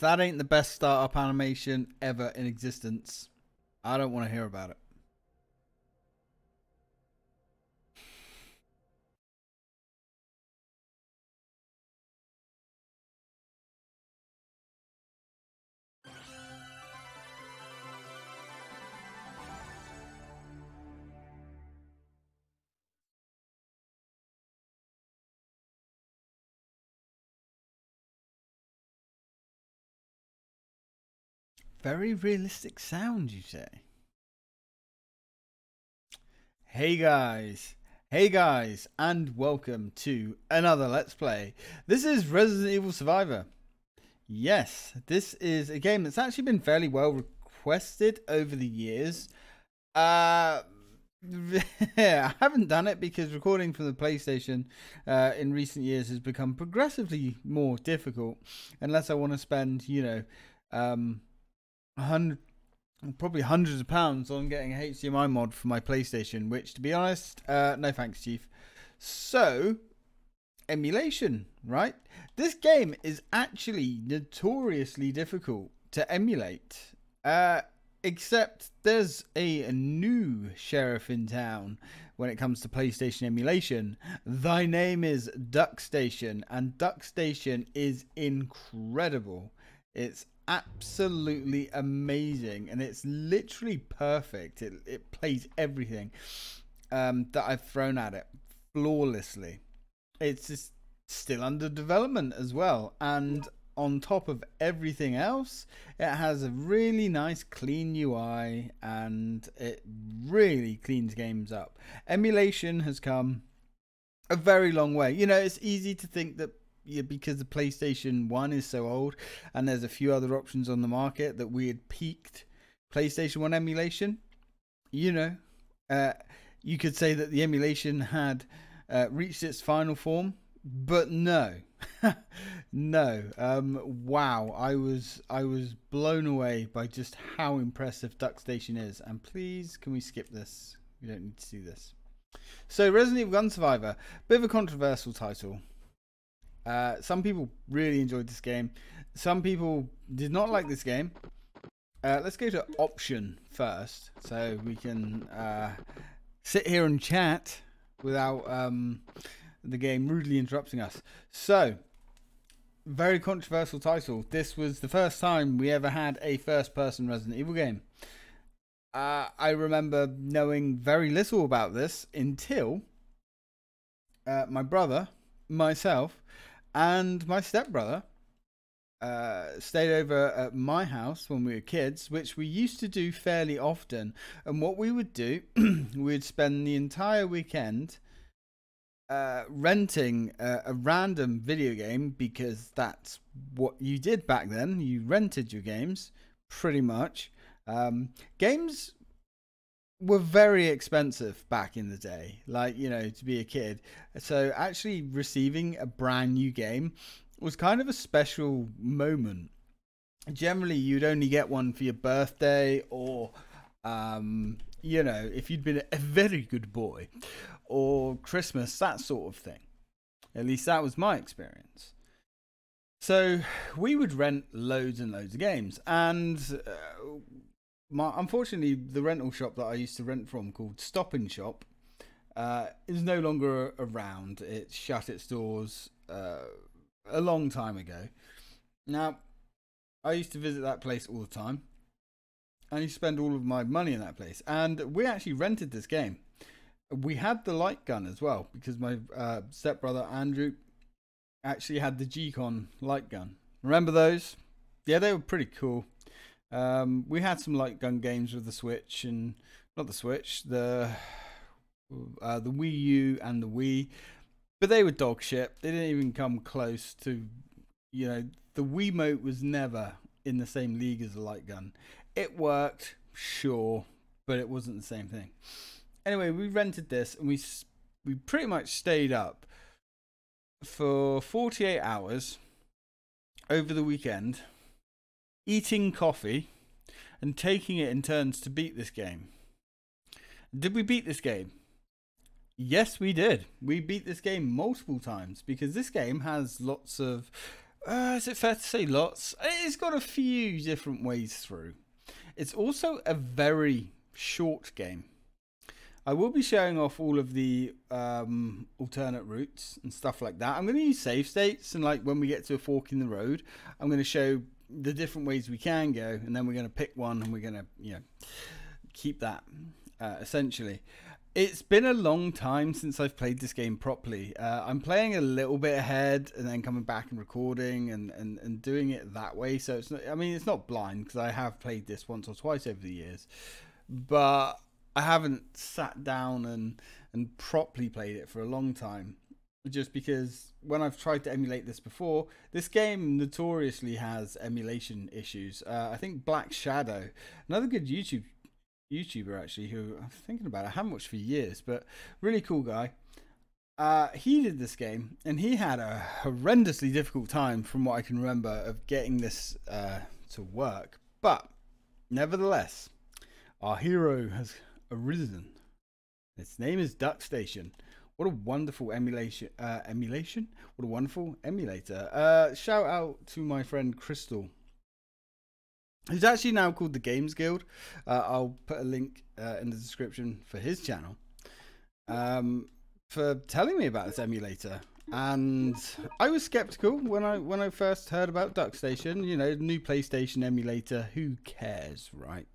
If that ain't the best startup animation ever in existence, I don't want to hear about it. Very realistic sound, you say? Hey guys, hey guys, and welcome to another Let's Play. This is Resident Evil Survivor. Yes, this is a game that's actually been fairly well requested over the years. Uh, I haven't done it because recording from the PlayStation uh, in recent years has become progressively more difficult unless I want to spend, you know, um, hundred, probably hundreds of pounds on getting a HDMI mod for my PlayStation. Which, to be honest, uh, no thanks, Chief. So, emulation, right? This game is actually notoriously difficult to emulate. Uh, except there's a, a, new sheriff in town when it comes to PlayStation emulation. Thy name is DuckStation, and DuckStation is incredible. It's absolutely amazing and it's literally perfect. It, it plays everything um, that I've thrown at it flawlessly. It's just still under development as well. And on top of everything else, it has a really nice clean UI and it really cleans games up. Emulation has come a very long way. You know, it's easy to think that yeah, because the PlayStation 1 is so old and there's a few other options on the market that we had peaked PlayStation 1 emulation, you know, uh, you could say that the emulation had uh, reached its final form, but no. no. Um, wow, I was I was blown away by just how impressive DuckStation is. And please, can we skip this? We don't need to see this. So, Resident Evil Gun Survivor, bit of a controversial title. Uh, some people really enjoyed this game. Some people did not like this game. Uh, let's go to option first, so we can uh, sit here and chat without um, the game rudely interrupting us. So, very controversial title. This was the first time we ever had a first-person Resident Evil game. Uh, I remember knowing very little about this until uh, my brother, myself, and my stepbrother uh, stayed over at my house when we were kids, which we used to do fairly often. And what we would do, we'd spend the entire weekend uh, renting a, a, random video game because that's what you did back then. You rented your games, pretty much. Um, games were very expensive back in the day, like, you know, to be a kid. So actually receiving a brand new game was kind of a special moment. Generally, you'd only get one for your birthday or, um, you know, if you'd been a very good boy or Christmas, that sort of thing. At least that was my experience. So we would rent loads and loads of games, and uh, my unfortunately the rental shop that I used to rent from called Stop and Shop uh, is no longer around. It shut its doors uh, a long time ago. Now, I used to visit that place all the time. I used to spend all of my money in that place, and we actually rented this game. We had the light gun as well because my uh, stepbrother Andrew actually had the G-Con light gun. Remember those? Yeah, they were pretty cool. Um, we had some light gun games with the Switch and not the Switch, the uh, the Wii U and the Wii, but they were dog shit. They didn't even come close to, you know, the Wii Wiimote was never in the same league as the light gun. It worked, sure, but it wasn't the same thing. Anyway, we rented this and we we pretty much stayed up for 48 hours over the weekend eating coffee, and taking it in turns to beat this game. Did we beat this game? Yes, we did. We beat this game multiple times because this game has lots of Uh, is it fair to say lots? It's got a few different ways through. It's also a very short game. I will be showing off all of the um, alternate routes and stuff like that. I'm going to use save states and like when we get to a fork in the road, I'm going to show the different ways we can go, and then we're going to pick one and we're going to you know keep that uh, essentially. It's been a long time since I've played this game properly. Uh, I'm playing a little bit ahead and then coming back and recording and, and, and doing it that way. So it's not, I mean, it's not blind because I have played this once or twice over the years, but I haven't sat down and, and properly played it for a long time. Just because when I've tried to emulate this before, this game notoriously has emulation issues. Uh, I think Black Shadow, another good YouTube YouTuber actually who I'm thinking about. I haven't watched for years, but really cool guy. Uh, he did this game and he had a horrendously difficult time, from what I can remember, of getting this uh, to work. But nevertheless, our hero has arisen. Its name is DuckStation. What a wonderful emulation! Uh, emulation? What a wonderful emulator! Uh, shout out to my friend Crystal He's actually now called the Games Guild. Uh, I'll put a link uh, in the description for his channel. Um, for telling me about this emulator, and I was skeptical when I when I first heard about DuckStation. You know, new PlayStation emulator. Who cares, right?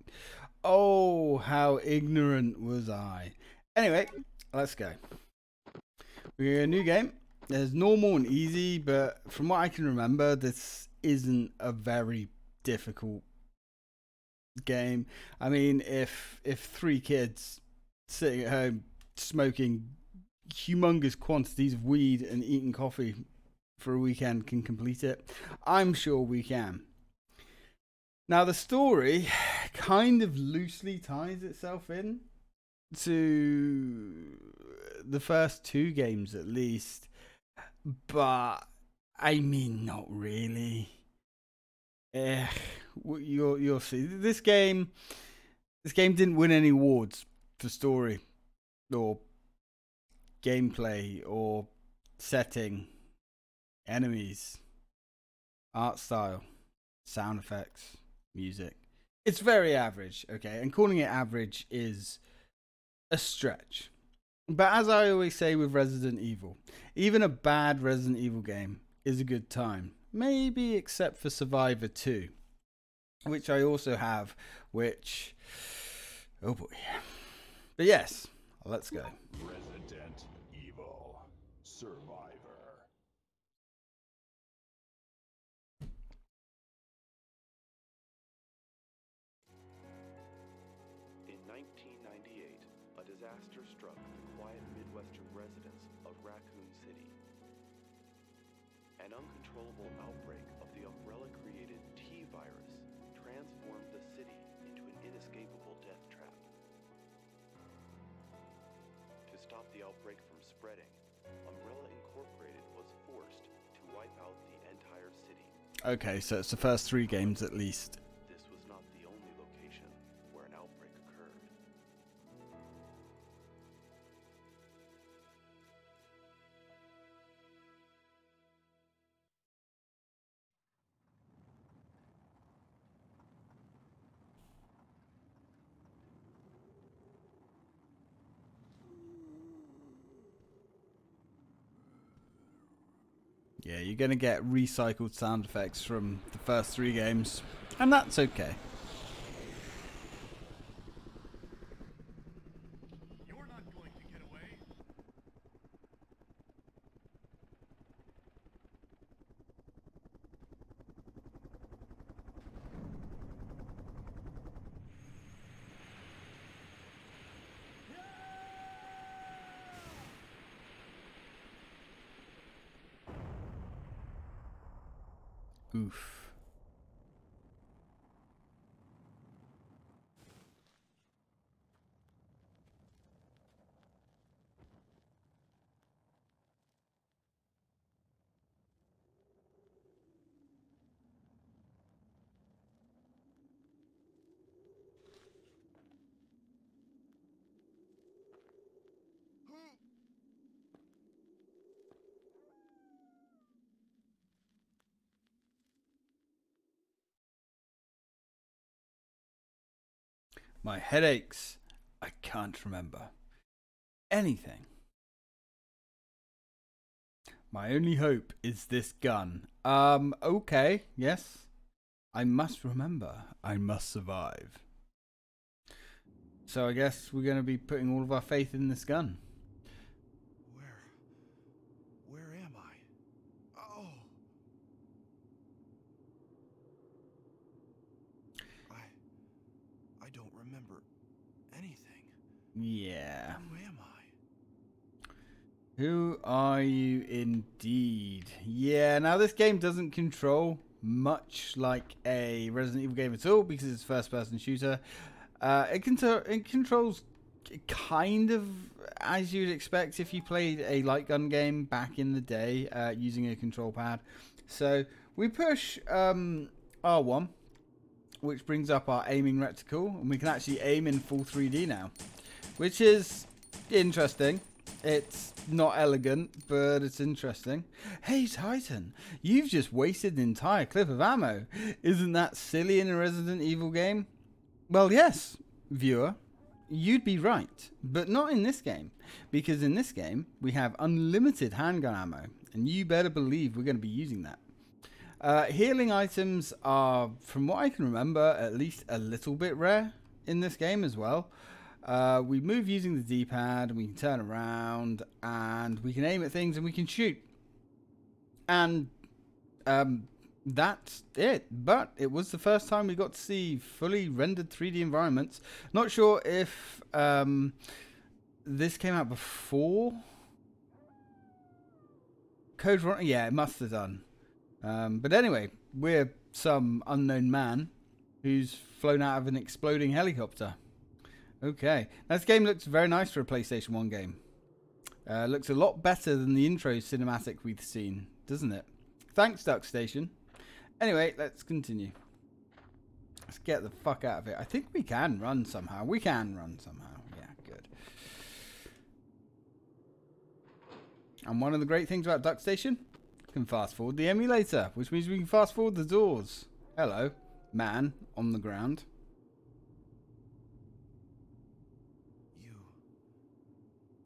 Oh, how ignorant was I? Anyway, let's go. We're a new game. There's normal and easy, but from what I can remember, this isn't a very difficult game. I mean, if if three kids sitting at home smoking humongous quantities of weed and eating coffee for a weekend can complete it, I'm sure we can. Now the story kind of loosely ties itself in to the first two games at least, but I mean not really. Eh, you'll you'll see this game. This game didn't win any awards for story, or gameplay, or setting, enemies, art style, sound effects, music. It's very average, okay, and calling it average is a stretch. But as I always say with Resident Evil, even a bad Resident Evil game is a good time. Maybe except for Survivor 2 which I also have, which, oh boy. But yes, let's go. Resident Okay, so it's the first three games at least. Yeah, you're going to get recycled sound effects from the first three games, and that's okay. My headaches. I can't remember anything. My only hope is this gun. Um, okay, yes. I must remember. I must survive. So I guess we're going to be putting all of our faith in this gun. Where. Where am I? Oh! I. I don't remember anything. Yeah. Who am I? Who are you indeed? Yeah, now this game doesn't control much like a Resident Evil game at all because it's a first person shooter. Uh, it, con- it controls kind of as you'd expect if you played a light gun game back in the day uh, using a control pad. So we push um, R1, which brings up our aiming reticle, and we can actually aim in full 3D now, which is interesting. It's not elegant, but it's interesting. Hey, Tytan, you've just wasted an entire clip of ammo. Isn't that silly in a Resident Evil game? Well, yes, viewer, you'd be right, but not in this game, because in this game we have unlimited handgun ammo, and you better believe we're going to be using that. Uh, healing items are, from what I can remember, at least a little bit rare in this game as well. Uh, we move using the D-pad, and we can turn around, and we can aim at things, and we can shoot. And um, that's it. But it was the first time we got to see fully rendered 3D environments. Not sure if um, this came out before Code Veronica. Yeah, it must have done. Um, but anyway, we're some unknown man who's flown out of an exploding helicopter. Okay, this game looks very nice for a PlayStation 1 game. Uh, looks a lot better than the intro cinematic we've seen, doesn't it? Thanks, DuckStation. Anyway, let's continue. Let's get the fuck out of it. I think we can run somehow. We can run somehow. Yeah, good. And one of the great things about DuckStation, can fast forward the emulator, which means we can fast forward the doors. Hello, man on the ground. You.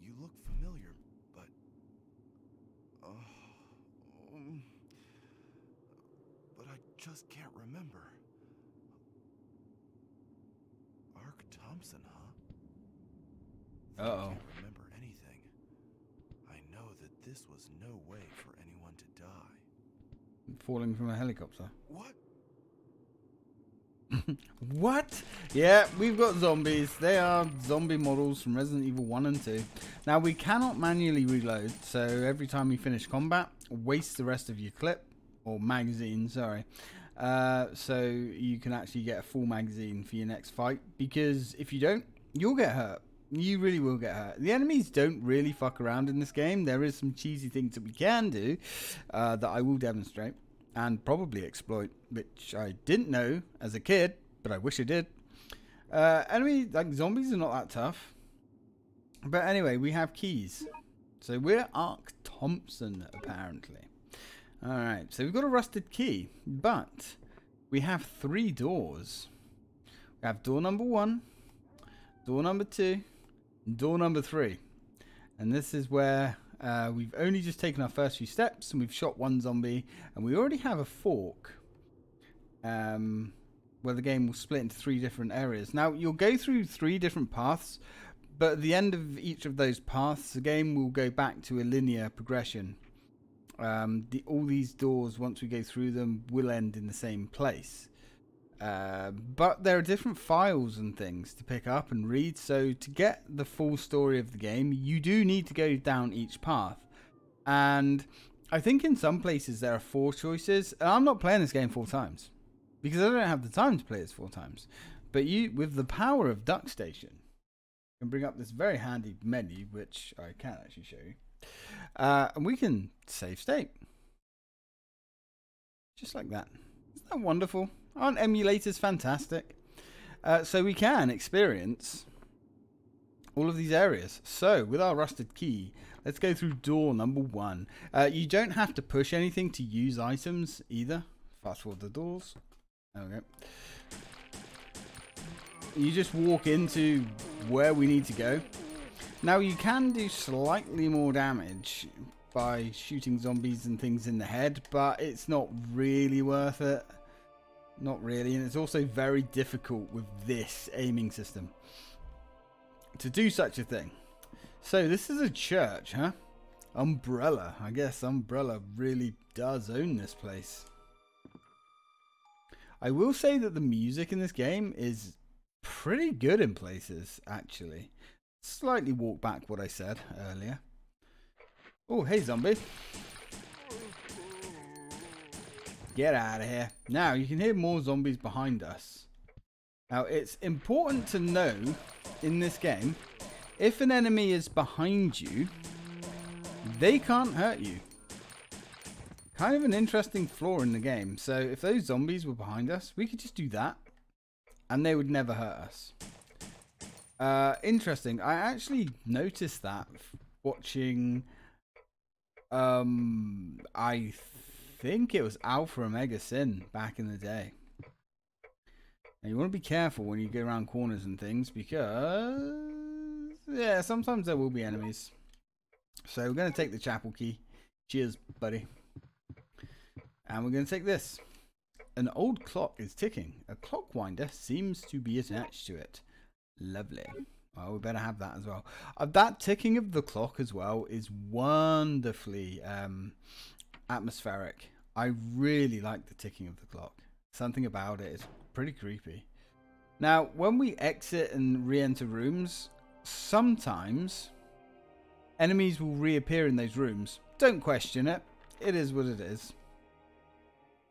You look familiar, but. Um, but I just can't remember. Ark Thompson, huh? Uh oh. Can't remember anything. I know that this was no way for anyone to die. Falling from a helicopter. What? What? Yeah, we've got zombies. They are zombie models from Resident Evil 1 and 2. Now, we cannot manually reload, so every time you finish combat, waste the rest of your clip, or magazine, sorry. Uh, so you can actually get a full magazine for your next fight, because if you don't, you'll get hurt. You really will get hurt. The enemies don't really fuck around in this game. There is some cheesy things that we can do uh, that I will demonstrate and probably exploit, which I didn't know as a kid, but I wish I did. Uh, enemy like zombies are not that tough. But anyway, we have keys. So we're Ark Thompson, apparently. Alright, so we've got a rusted key, but we have three doors. We have door number one, door number two, door number three. And this is where uh, we've only just taken our first few steps and we've shot one zombie and we already have a fork um, where the game will split into three different areas. Now, you'll go through three different paths, but at the end of each of those paths, the game will go back to a linear progression. Um, the, all these doors, once we go through them, will end in the same place. Uh, but there are different files and things to pick up and read. So to get the full story of the game, you do need to go down each path. And I think in some places there are four choices. And I'm not playing this game four times because I don't have the time to play this four times. But you, with the power of DuckStation, can bring up this very handy menu, which I can actually show you. Uh, and we can save state. Just like that. Isn't that wonderful? Aren't emulators fantastic? Uh, so we can experience all of these areas. So with our rusted key, let's go through door number one. Uh, you don't have to push anything to use items either. Fast forward the doors. There we go. you just walk into where we need to go. Now you can do slightly more damage by shooting zombies and things in the head, but it's not really worth it. Not really, and it's also very difficult with this aiming system to do such a thing. So this is a church, huh? Umbrella. I guess Umbrella really does own this place. I will say that the music in this game is pretty good in places, actually. Slightly walk back what I said earlier. Oh, hey zombie. Get out of here. Now, you can hear more zombies behind us. Now, it's important to know in this game, if an enemy is behind you, they can't hurt you. Kind of an interesting flaw in the game. So if those zombies were behind us, we could just do that. And they would never hurt us. Uh, interesting. I actually noticed that watching... Um, I think it was Alpha Omega Sin back in the day. Now you want to be careful when you go around corners and things because yeah, sometimes there will be enemies. So we're going to take the chapel key. Cheers, buddy. And we're going to take this. An old clock is ticking. A clock winder seems to be attached to it. Lovely. Well, we better have that as well. Uh, that ticking of the clock as well is wonderfully um, atmospheric. I really like the ticking of the clock. Something about it is pretty creepy. Now, when we exit and re-enter rooms, sometimes enemies will reappear in those rooms. Don't question it. It is what it is.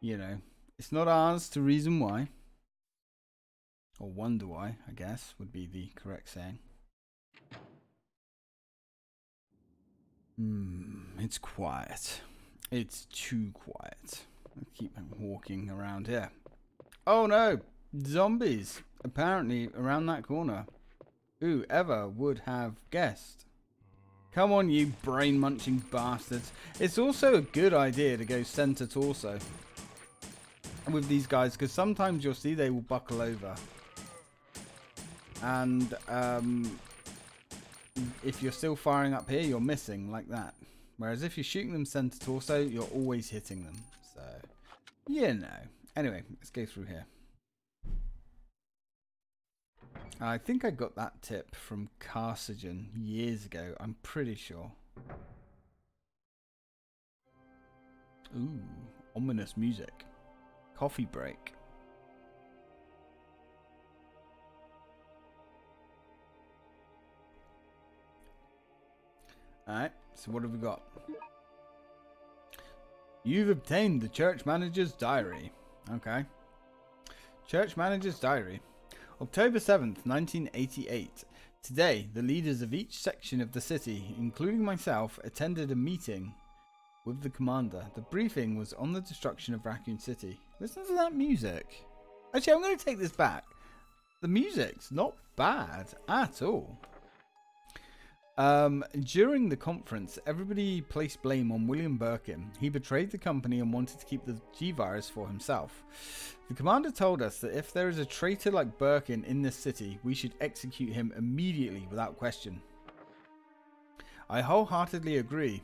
You know, it's not ours to reason why. Or wonder why, I guess, would be the correct saying. Hmm, it's quiet. It's too quiet. I keep walking around here. Oh no! Zombies! Apparently around that corner. Who ever would have guessed? Come on, you brain-munching bastards. It's also a good idea to go center torso with these guys because sometimes you'll see they will buckle over. And um, if you're still firing up here, you're missing like that. Whereas if you're shooting them center torso, you're always hitting them. So, you know. Anyway, let's go through here. I think I got that tip from Carcinogen years ago. I'm pretty sure. Ooh, ominous music. Coffee break. Alright, so what have we got? You've obtained the church manager's diary. Okay. Church manager's diary. October 7th, 1988. Today, the leaders of each section of the city, including myself, attended a meeting with the commander. The briefing was on the destruction of Raccoon City. Listen to that music. Actually, I'm going to take this back. The music's not bad at all. Um, during the conference, everybody placed blame on William Birkin. He betrayed the company and wanted to keep the G-Virus for himself. The commander told us that if there is a traitor like Birkin in this city, we should execute him immediately without question. I wholeheartedly agree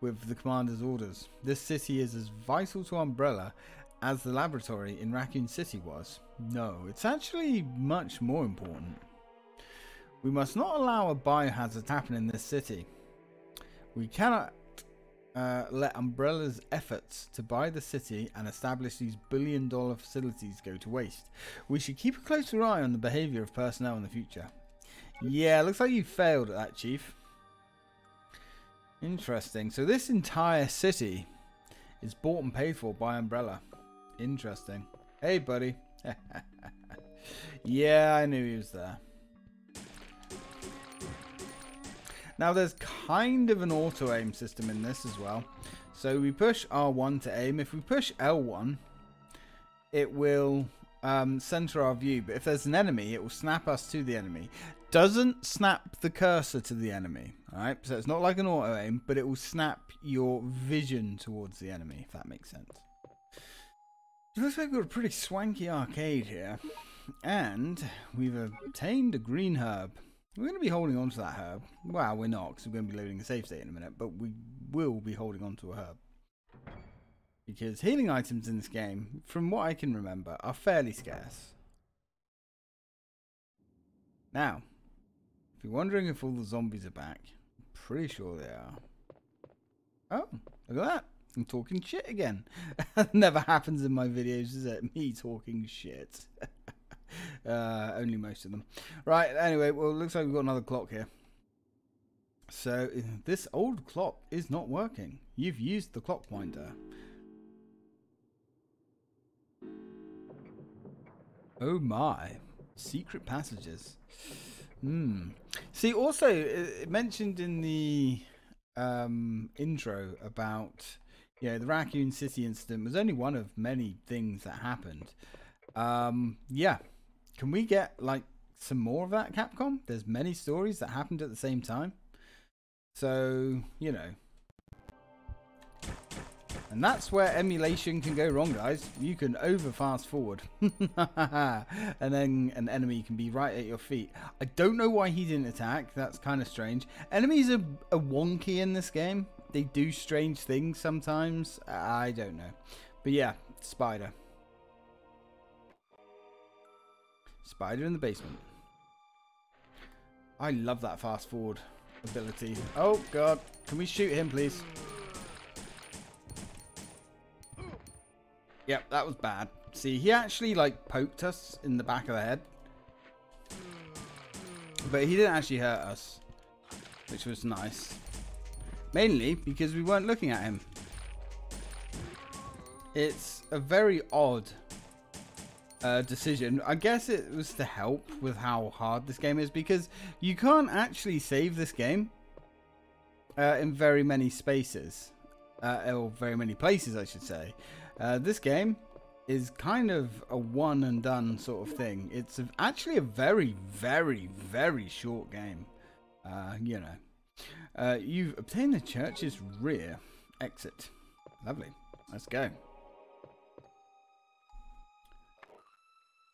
with the commander's orders. This city is as vital to Umbrella as the laboratory in Raccoon City was. No, it's actually much more important. We must not allow a biohazard to happen in this city. We cannot uh, let Umbrella's efforts to buy the city and establish these billion dollar facilities go to waste. We should keep a closer eye on the behavior of personnel in the future. Yeah, looks like you failed at that, Chief. Interesting. So this entire city is bought and paid for by Umbrella. Interesting. Hey, buddy. yeah, I knew he was there. Now there's kind of an auto aim system in this as well. So we push R1 to aim. If we push L1, it will um, center our view. But if there's an enemy, it will snap us to the enemy. Doesn't snap the cursor to the enemy. Alright, so it's not like an auto aim, but it will snap your vision towards the enemy, if that makes sense. It looks like we've got a pretty swanky arcade here. and we've obtained a green herb. We're going to be holding on to that herb. Well, we're not, because we're going to be loading a save state in a minute, but we will be holding on to a herb. Because healing items in this game, from what I can remember, are fairly scarce. Now, if you're wondering if all the zombies are back, I'm pretty sure they are. Oh, look at that. I'm talking shit again. Never happens in my videos, is it? Me talking shit. uh, only most of them. Right, anyway, well, looks like we've got another clock here. So, this old clock is not working. You've used the clock winder. Oh my. Secret passages. Hmm. See, also, it mentioned in the um, intro about yeah, the Raccoon City incident was only one of many things that happened. Um, yeah, can we get like some more of that, Capcom? There's many stories that happened at the same time. So you know, and that's where emulation can go wrong, guys. You can over fast forward. and then an enemy can be right at your feet. I don't know why he didn't attack. That's kind of strange. Enemies are, are wonky in this game. They do strange things sometimes. I don't know. But yeah, spider. Spider in the basement. I love that fast forward ability. Oh, God. Can we shoot him, please? Yep, that was bad. See, he actually, like, poked us in the back of the head. But he didn't actually hurt us. Which was nice. Mainly because we weren't looking at him. It's a very odd uh, decision. I guess it was to help with how hard this game is because you can't actually save this game uh, in very many spaces. Uh, or very many places, I should say. Uh, this game is kind of a one and done sort of thing. It's actually a very, very, very short game. Uh, you know. Uh, you've obtained the church's rear exit. Lovely. Let's go.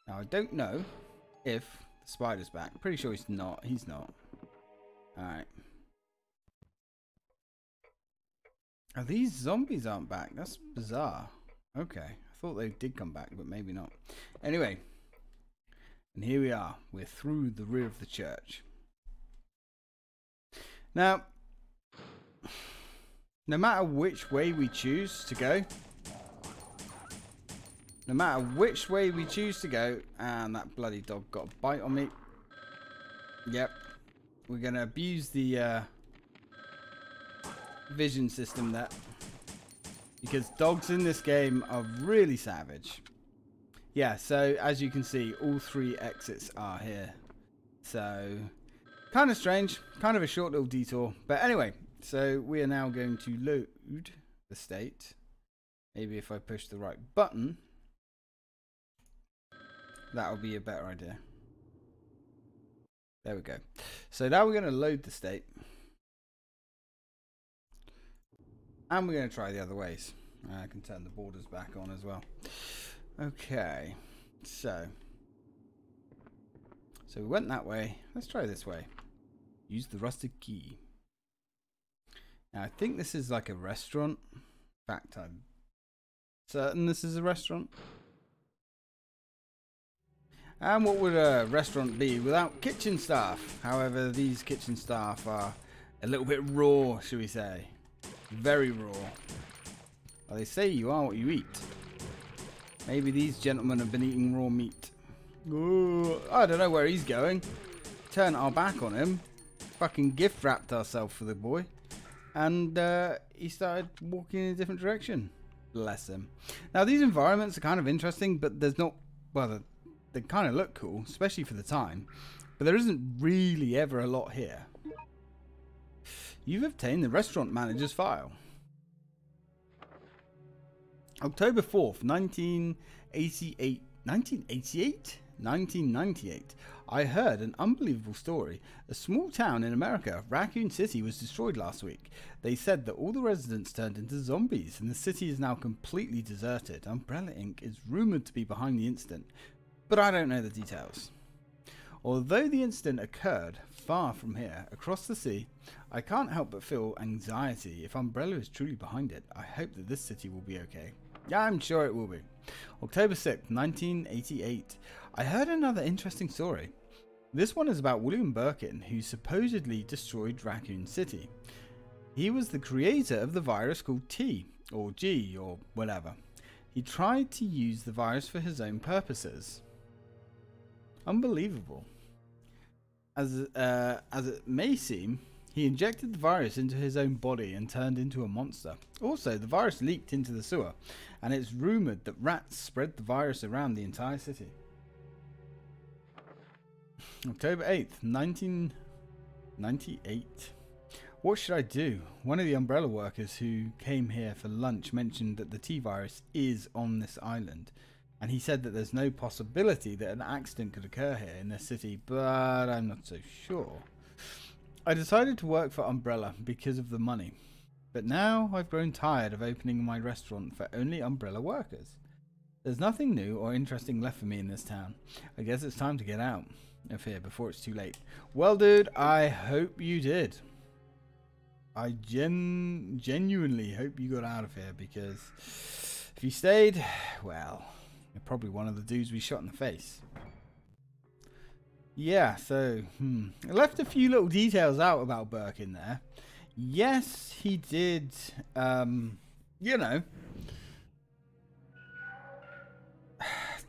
Now, I don't know if the spider's back. Pretty sure he's not. He's not. Alright. Oh, these zombies aren't back. That's bizarre. Okay. I thought they did come back, but maybe not. Anyway. And here we are. We're through the rear of the church. Now, no matter which way we choose to go, no matter which way we choose to go, and that bloody dog got a bite on me. Yep. We're going to abuse the uh, vision system there. Because dogs in this game are really savage. Yeah, so as you can see, all three exits are here. So, kind of strange. Kind of a short little detour. But anyway, so we are now going to load the state. Maybe if I push the right button, that will be a better idea. There we go. So now we're going to load the state. And we're going to try the other ways. Uh, I can turn the borders back on as well. Okay. So. So we went that way. Let's try this way. Use the rusted key. Now I think this is like a restaurant. In fact, I'm certain this is a restaurant. And what would a restaurant be without kitchen staff? However, these kitchen staff are a little bit raw, should we say. Very raw. Well, they say you are what you eat. Maybe these gentlemen have been eating raw meat. Ooh, I don't know where he's going. Turn our back on him. Fucking gift wrapped ourselves for the boy. And uh, he started walking in a different direction. Bless him. Now, these environments are kind of interesting, but there's not... Well, they kind of look cool, especially for the time. But there isn't really ever a lot here. You've obtained the restaurant manager's file. October 4th, 1988. 1988? 1998. I heard an unbelievable story. A small town in America, Raccoon City, was destroyed last week. They said that all the residents turned into zombies and the city is now completely deserted. Umbrella Inc. is rumored to be behind the incident. But I don't know the details. Although the incident occurred far from here, across the sea, I can't help but feel anxiety. If Umbrella is truly behind it, I hope that this city will be okay. Yeah, I'm sure it will be. October 6th, 1988. I heard another interesting story. This one is about William Birkin, who supposedly destroyed Raccoon City. He was the creator of the virus called T, or G, or whatever. He tried to use the virus for his own purposes. Unbelievable. As, uh, as it may seem, he injected the virus into his own body and turned into a monster. Also, the virus leaked into the sewer, and it's rumoured that rats spread the virus around the entire city. October 8th, 1998. What should I do? One of the umbrella workers who came here for lunch mentioned that the T virus is on this island. And he said that there's no possibility that an accident could occur here in this city, but I'm not so sure. I decided to work for Umbrella because of the money. But now I've grown tired of opening my restaurant for only Umbrella workers. There's nothing new or interesting left for me in this town. I guess it's time to get out of here before it's too late. Well, dude, I hope you did. I gen genuinely hope you got out of here because if you stayed, well, you're probably one of the dudes we shot in the face. Yeah, so hmm. I left a few little details out about Birkin there. Yes, he did, um, you know,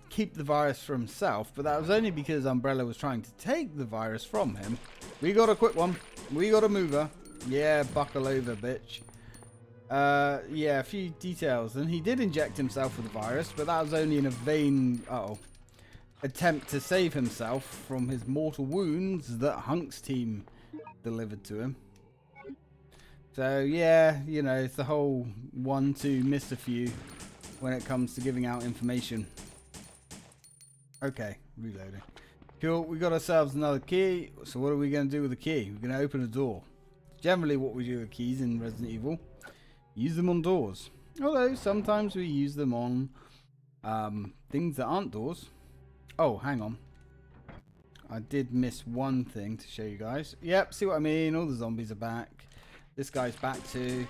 keep the virus for himself, but that was only because Umbrella was trying to take the virus from him. We got a quick one. We got a mover. Yeah, buckle over, bitch. Uh, yeah, a few details. And he did inject himself with the virus, but that was only in a vain, uh oh, attempt to save himself from his mortal wounds that Hunk's team delivered to him. So, yeah, you know, it's the whole one, two, miss a few when it comes to giving out information. Okay, reloading. Cool, we got ourselves another key. So what are we going to do with the key? We're going to open a door. Generally what we do with keys in Resident Evil. Use them on doors. Although sometimes we use them on um, things that aren't doors. Oh, hang on. I did miss one thing to show you guys. Yep, see what I mean? All the zombies are back. This guy's back too.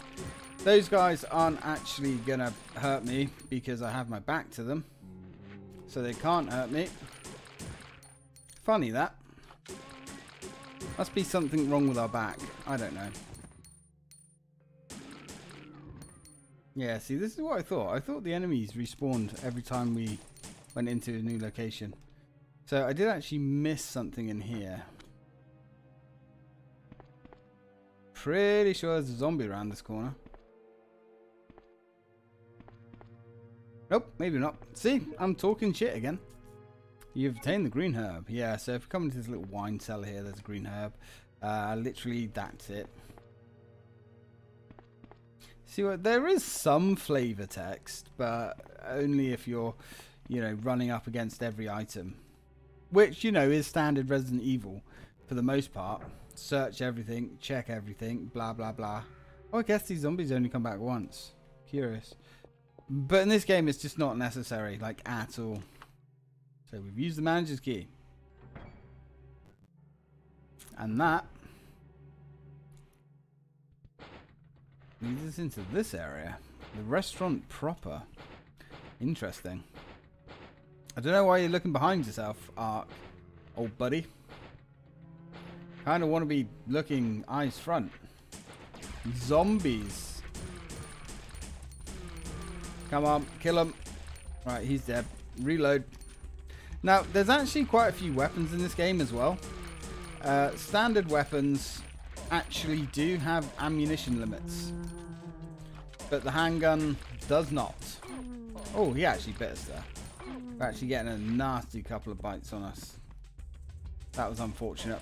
Those guys aren't actually going to hurt me because I have my back to them. So they can't hurt me. Funny that. Must be something wrong with our back. I don't know. Yeah, see, this is what I thought. I thought the enemies respawned every time we went into a new location. So I did actually miss something in here. Pretty sure there's a zombie around this corner. Nope, maybe not. See, I'm talking shit again. You've obtained the green herb. Yeah, so if you come into this little wine cellar here, there's a green herb. Uh, literally, that's it. See what there is some flavor text, but only if you're, you know, running up against every item, which you know is standard Resident Evil for the most part. Search everything, check everything, blah blah blah. Oh, I guess these zombies only come back once. Curious. But in this game, it's just not necessary, like, at all. So we've used the manager's key. And that leads us into this area. The restaurant proper. Interesting. I don't know why you're looking behind yourself, Ark, old buddy. Kind of want to be looking eyes front. Zombies. Come on, kill him. Right, he's dead. Reload. Now, there's actually quite a few weapons in this game as well. Uh, standard weapons actually do have ammunition limits. But the handgun does not. Oh, he actually bit us there. We're actually getting a nasty couple of bites on us. That was unfortunate.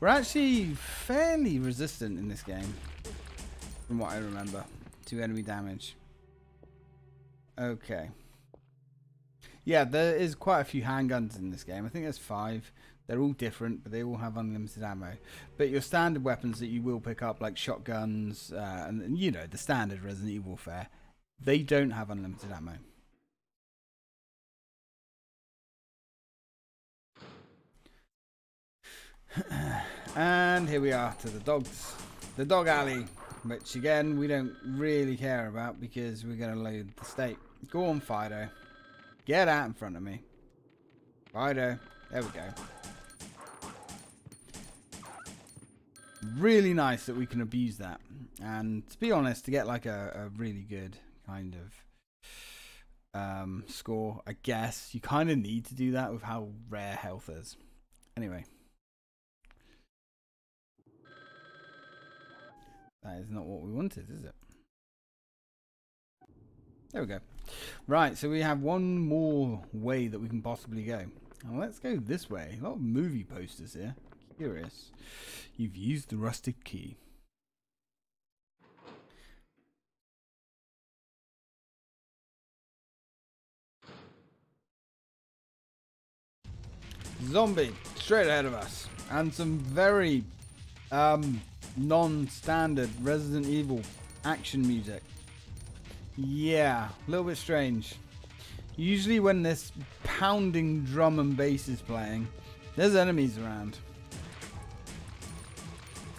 We're actually fairly resistant in this game. From what I remember. To enemy damage. Okay. Yeah, there is quite a few handguns in this game. I think there's five. They're all different, but they all have unlimited ammo. But your standard weapons that you will pick up, like shotguns uh, and, and, you know the standard Resident Evil fare, they don't have unlimited ammo. and here we are to the dogs, the dog alley, which again we don't really care about because we're going to load the stake. Go on, Fido. Get out in front of me. Righto. There we go. Really nice that we can abuse that. And to be honest, to get like a, a really good kind of um, score, I guess you kind of need to do that with how rare health is. Anyway. That is not what we wanted, is it? There we go. Right, so we have one more way that we can possibly go. Let's go this way. A lot of movie posters here. Curious. You've used the rusted key. Zombie straight ahead of us, and some very um, non-standard Resident Evil action music. Yeah, a little bit strange. Usually when this pounding drum and bass is playing, there's enemies around.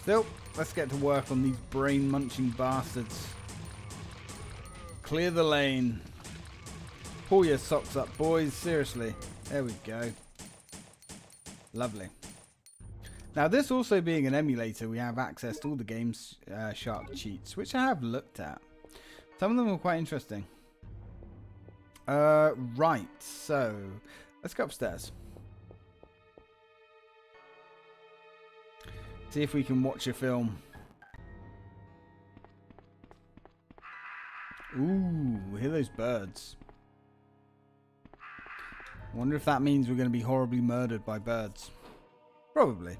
Still, let's get to work on these brain-munching bastards. Clear the lane. Pull your socks up, boys. Seriously. There we go. Lovely. Now, this also being an emulator, we have access to all the Games uh, Shark cheats, which I have looked at. Some of them are quite interesting. Uh, right, so let's go upstairs. See if we can watch a film. Ooh, hear those birds. Wonder if that means we're going to be horribly murdered by birds. Probably.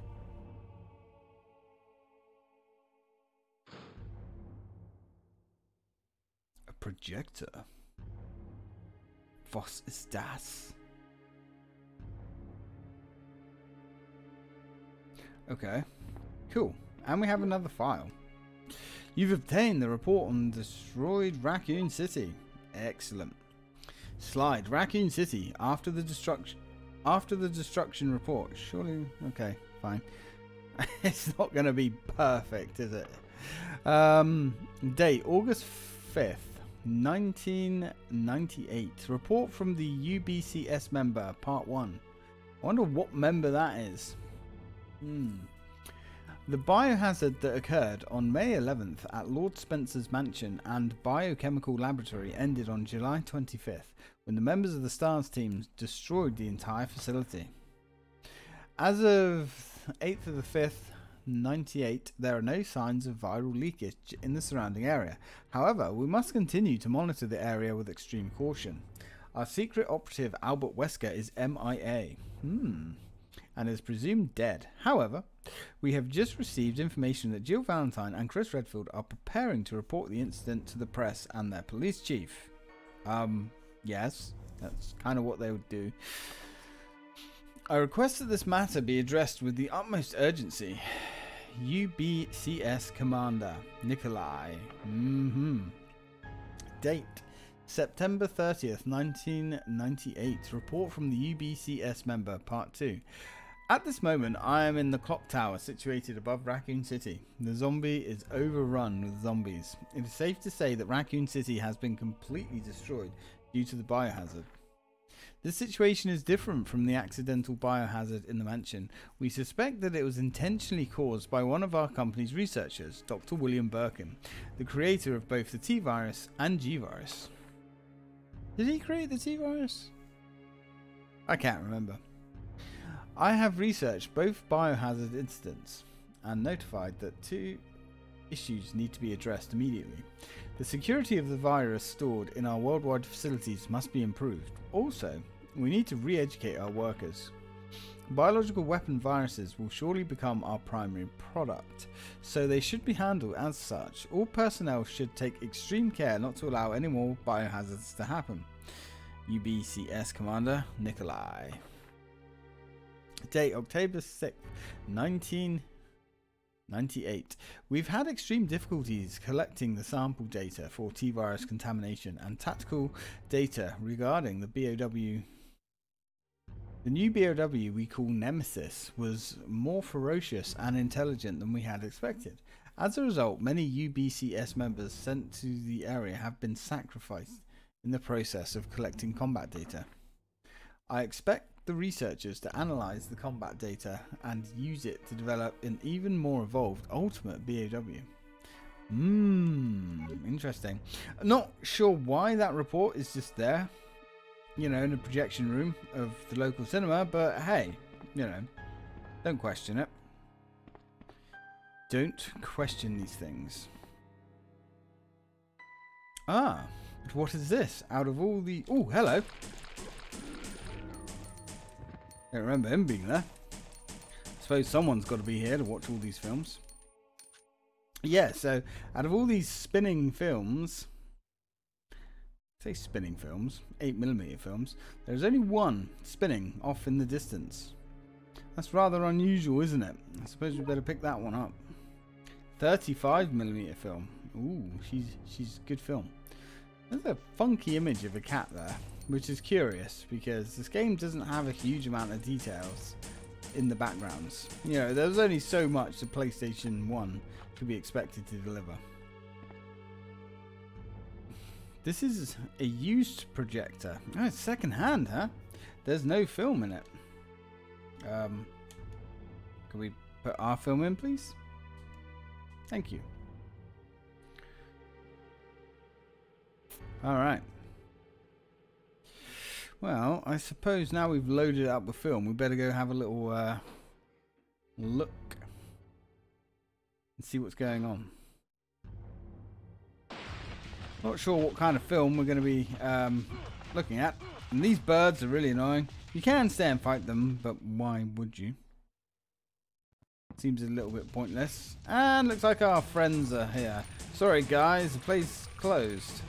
A projector. Was ist das? Okay. Cool. And we have another file. You've obtained the report on destroyed Raccoon City. Excellent. Slide Raccoon City after the destruction after the destruction report. Surely okay, fine. it's not going to be perfect, is it? Um, date August 5th, 1998. Report from the UBCS member, part 1. I wonder what member that is. Hmm. The biohazard that occurred on May 11th at Lord Spencer's mansion and biochemical laboratory ended on July 25th when the members of the STARS team destroyed the entire facility. As of 8th of the 5th, 98, there are no signs of viral leakage in the surrounding area. However, we must continue to monitor the area with extreme caution. Our secret operative Albert Wesker is MIA. Hmm. And is presumed dead. However, we have just received information that Jill Valentine and Chris Redfield are preparing to report the incident to the press and their police chief. Um, yes, that's kind of what they would do. I request that this matter be addressed with the utmost urgency. UBCS Commander Nikolai. Mm-hmm. Date September 30th, 1998. Report from the UBCS member, Part 2. At this moment, I am in the clock tower situated above Raccoon City. The zombie is overrun with zombies. It is safe to say that Raccoon City has been completely destroyed due to the biohazard. This situation is different from the accidental biohazard in the mansion. We suspect that it was intentionally caused by one of our company's researchers, Dr. William Birkin, the creator of both the T virus and G virus. Did he create the T virus? I can't remember. I have researched both biohazard incidents and notified that two issues need to be addressed immediately. The security of the virus stored in our worldwide facilities must be improved. Also, we need to re educate our workers. Biological weapon viruses will surely become our primary product, so they should be handled as such. All personnel should take extreme care not to allow any more biohazards to happen. UBCS Commander Nikolai. Date October 6th, 1998. We've had extreme difficulties collecting the sample data for T virus contamination and tactical data regarding the BOW The new BOW we call Nemesis was more ferocious and intelligent than we had expected. As a result, many UBCS members sent to the area have been sacrificed in the process of collecting combat data. I expect the researchers to analyze the combat data and use it to develop an even more evolved ultimate BAW. Mmm, interesting. Not sure why that report is just there, you know, in the projection room of the local cinema, but hey, you know, don't question it. Don't question these things. Ah, what is this? Out of all the... Oh, hello. Don't remember him being there. I suppose someone's got to be here to watch all these films. Yeah, so out of all these spinning films, say spinning films, 8mm films, there's only one spinning off in the distance. That's rather unusual, isn't it? I suppose we better pick that one up. 35mm film. Ooh, she's she's good film. There's a funky image of a cat there, which is curious because this game doesn't have a huge amount of details in the backgrounds. You know, there's only so much the PlayStation 1 could be expected to deliver. This is a used projector. Oh, it's second hand, huh? There's no film in it. Um, can we put our film in, please? Thank you. All right. Well, I suppose now we've loaded up the film, we better go have a little uh, look and see what's going on. Not sure what kind of film we're going to be um, looking at. And these birds are really annoying. You can stay and fight them, but why would you? Seems a little bit pointless. And looks like our friends are here. Sorry guys, the place closed.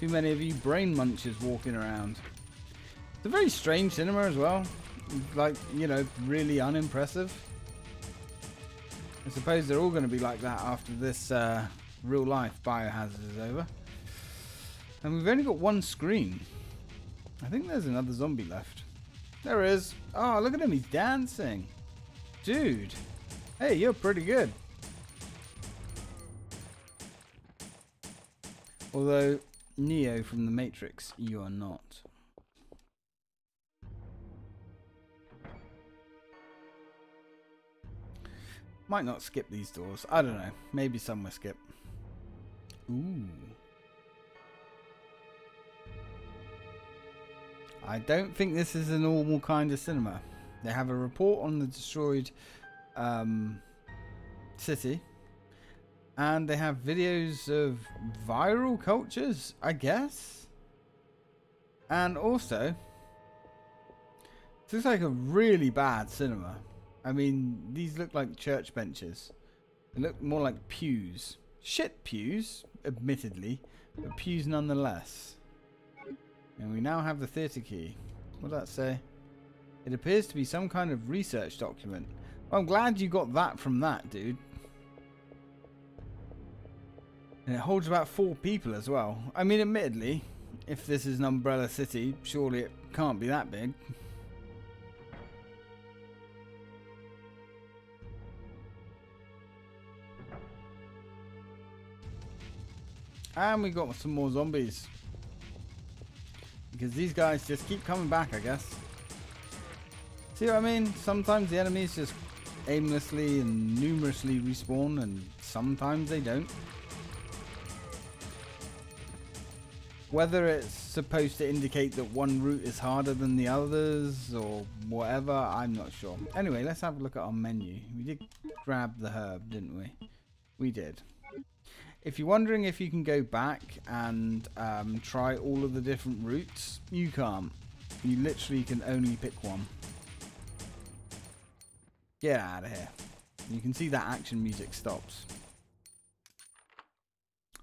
Too many of you brain munchers walking around. It's a very strange cinema as well. Like, you know, really unimpressive. I suppose they're all going to be like that after this uh, real life biohazard is over. And we've only got one screen. I think there's another zombie left. There is. Oh, look at him. He's dancing. Dude. Hey, you're pretty good. Although, Neo from the Matrix, you are not. Might not skip these doors. I don't know. Maybe some will skip. Ooh. I don't think this is a normal kind of cinema. They have a report on the destroyed um, city and they have videos of viral cultures, I guess. And also, this looks like a really bad cinema. I mean, these look like church benches. They look more like pews. Shit pews, admittedly, but pews nonetheless. And we now have the theatre key. What does that say? It appears to be some kind of research document. Well, I'm glad you got that from that, dude. And it holds about four people as well. I mean, admittedly, if this is an umbrella city, surely it can't be that big. And we got some more zombies. Because these guys just keep coming back, I guess. See what I mean? Sometimes the enemies just aimlessly and numerously respawn, and sometimes they don't. Whether it's supposed to indicate that one route is harder than the others or whatever, I'm not sure. Anyway, let's have a look at our menu. We did grab the herb, didn't we? We did. If you're wondering if you can go back and um, try all of the different routes, you can't. You literally can only pick one. Get out of here. You can see that action music stops.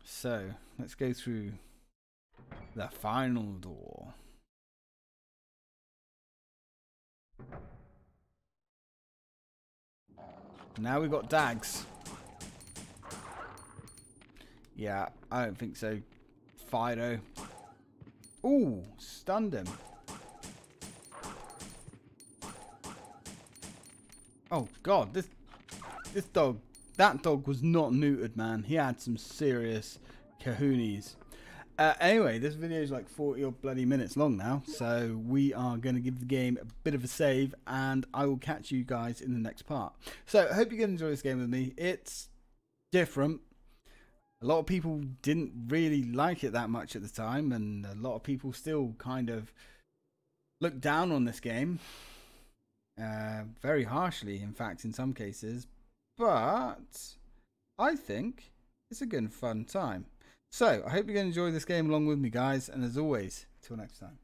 So, let's go through the final door. Now we've got dags. Yeah, I don't think so. Fido. Ooh, stunned him. Oh god, this this dog that dog was not neutered man. He had some serious kahoonies. Uh, anyway, this video is like 40 or bloody minutes long now, so we are going to give the game a bit of a save, and I will catch you guys in the next part. So, I hope you can enjoy this game with me. It's different. A lot of people didn't really like it that much at the time, and a lot of people still kind of look down on this game. Uh, very harshly, in fact, in some cases. But I think it's a good fun time. So, I hope you enjoy this game along with me, guys. And as always, till next time.